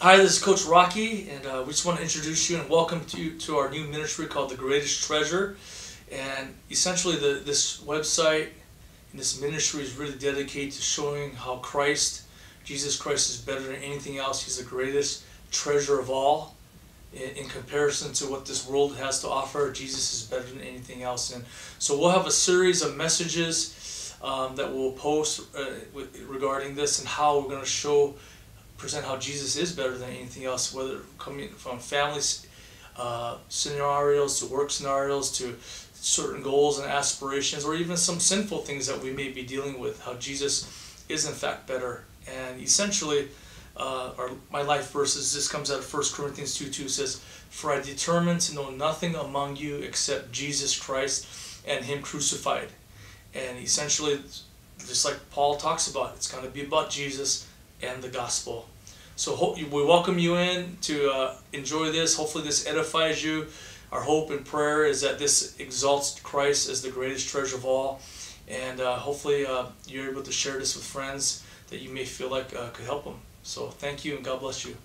Hi, this is Coach Rocky, and uh, we just want to introduce you and welcome you to our new ministry called The Greatest Treasure. And essentially, the, this website and this ministry is really dedicated to showing how Christ, Jesus Christ, is better than anything else. He's the greatest treasure of all. In, in comparison to what this world has to offer, Jesus is better than anything else. And so we'll have a series of messages um, that we'll post uh, regarding this and how we're going to show present how Jesus is better than anything else, whether coming from family uh, scenarios to work scenarios to certain goals and aspirations, or even some sinful things that we may be dealing with, how Jesus is in fact better. And essentially, uh, our, my life verses, this comes out of 1 Corinthians 2 2 says, For I determined to know nothing among you except Jesus Christ and Him crucified. And essentially, just like Paul talks about, it's going to be about Jesus and the gospel. So hope we welcome you in to uh, enjoy this. Hopefully this edifies you. Our hope and prayer is that this exalts Christ as the greatest treasure of all. And uh, hopefully uh, you're able to share this with friends that you may feel like uh, could help them. So thank you and God bless you.